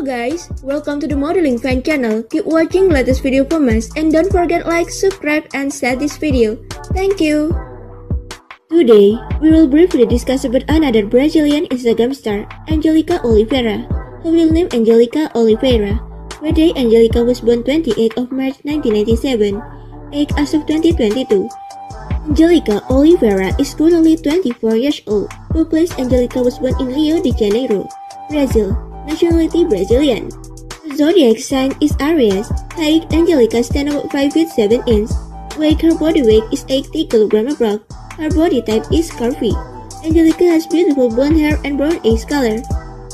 Hello guys, welcome to the Modeling Fan channel. Keep watching latest video from us and don't forget like, subscribe and share this video. Thank you. Today, we will briefly discuss about another Brazilian Instagram star, Angelica Oliveira. Her real name Angelica Oliveira. Birthday Angelica was born 28 of March 1997. Age as of 2022. Angelica Oliveira is currently 24 years old. Birthplace Angelica was born in Rio de Janeiro, Brazil. Nationality Brazilian. Zodiac sign is Aries. Height Angelica stands about 5 feet 7 inches. Weight her body weight is 80 kg approx. Her body type is curvy. Angelica has beautiful blonde hair and brown eyes color.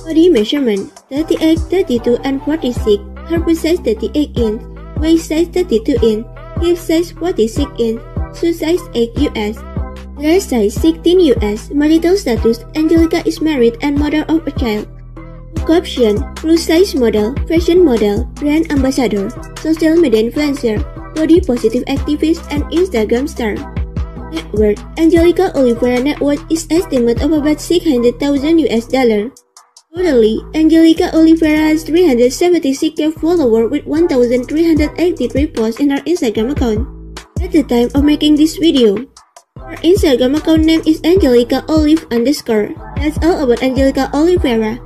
Body measurement 38, 32, and 46. Her size 38 inch. Waist size 32 inch. Hip size 46 inch. Shoe size 8 US. Dress size 16 US. Marital status Angelica is married and mother of a child. Caption, plus size model, fashion model, brand ambassador, social media influencer, body positive activist, and Instagram star. Net worth, Angelica Oliveira net worth is estimated of about 600,000 US dollar. Totally, Angelica Oliveira has 376k followers with 1,383 posts in her Instagram account. At the time of making this video, her Instagram account name is Angelica Olive underscore. That's all about Angelica Oliveira.